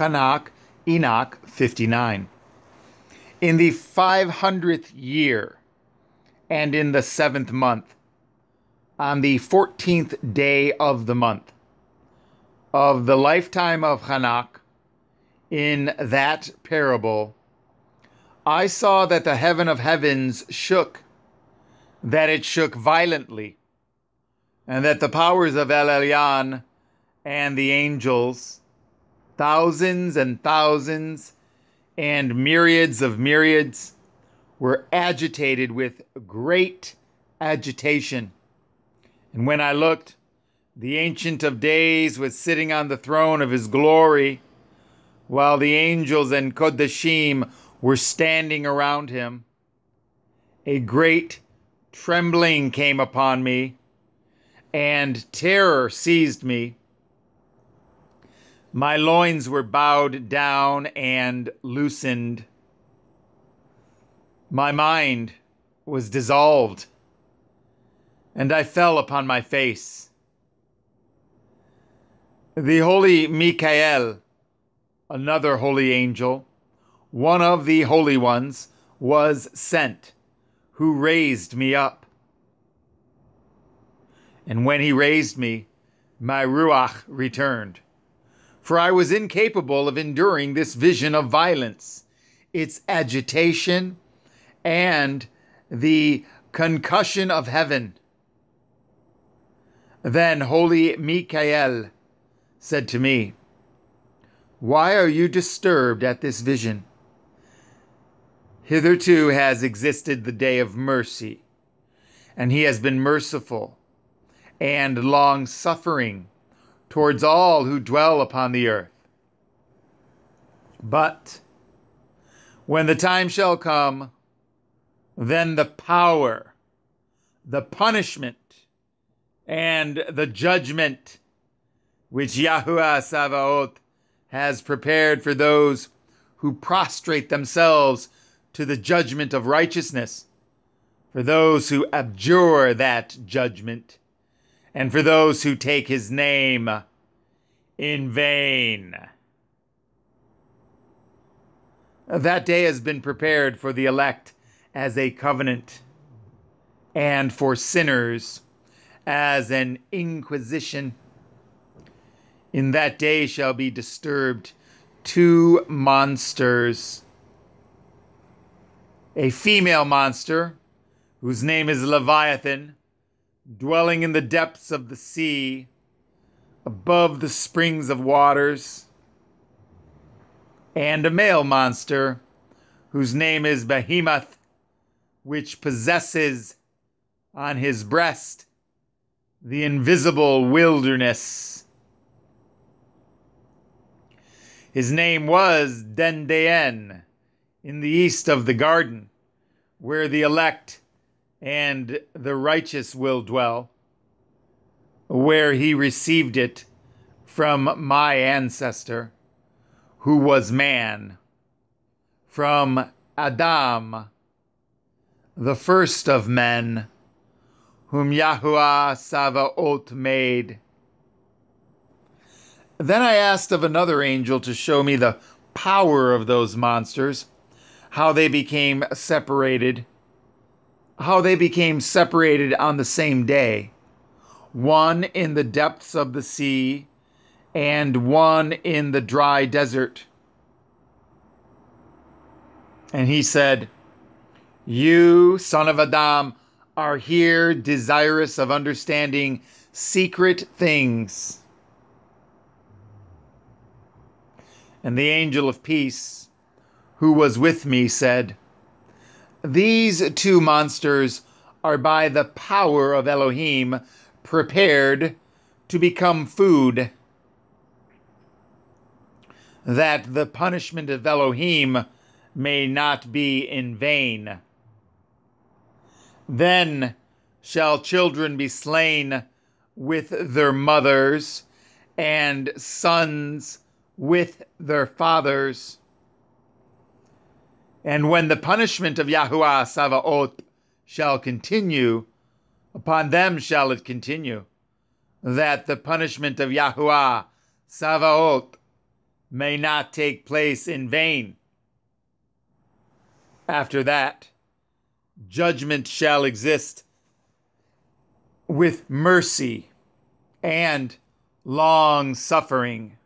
Chanakh, Enoch 59. In the 500th year, and in the seventh month, on the 14th day of the month, of the lifetime of Chanakh, in that parable, I saw that the heaven of heavens shook, that it shook violently, and that the powers of El Elyon and the angels, thousands and thousands and myriads of myriads, were agitated with great agitation. And when I looked, the Ancient of Days was sitting on the throne of his glory, while the angels and Kodashim were standing around him. A great trembling came upon me, and terror seized me. My loins were bowed down and loosened. My mind was dissolved, and I fell upon my face. The holy Michael, another holy angel, one of the holy ones, was sent, who raised me up. And when he raised me, my Ruach returned for I was incapable of enduring this vision of violence, its agitation, and the concussion of heaven. Then holy Michael said to me, Why are you disturbed at this vision? Hitherto has existed the day of mercy, and he has been merciful and long suffering towards all who dwell upon the earth. But when the time shall come, then the power, the punishment, and the judgment which Yahuwah Savaoth has prepared for those who prostrate themselves to the judgment of righteousness, for those who abjure that judgment and for those who take his name in vain. That day has been prepared for the elect as a covenant, and for sinners as an inquisition. In that day shall be disturbed two monsters a female monster, whose name is Leviathan dwelling in the depths of the sea, above the springs of waters, and a male monster whose name is Behemoth, which possesses on his breast the invisible wilderness. His name was Dendaen in the east of the garden, where the elect and the righteous will dwell, where he received it from my ancestor, who was man, from Adam, the first of men, whom Yahuwah Savaoth made. Then I asked of another angel to show me the power of those monsters, how they became separated how they became separated on the same day one in the depths of the sea, and one in the dry desert. And he said, You, son of Adam, are here desirous of understanding secret things. And the angel of peace, who was with me, said, these two monsters are by the power of Elohim prepared to become food, that the punishment of Elohim may not be in vain. Then shall children be slain with their mothers, and sons with their fathers and when the punishment of Yahuwah Savaoth shall continue, upon them shall it continue, that the punishment of Yahuwah Savaoth may not take place in vain. After that, judgment shall exist with mercy and long suffering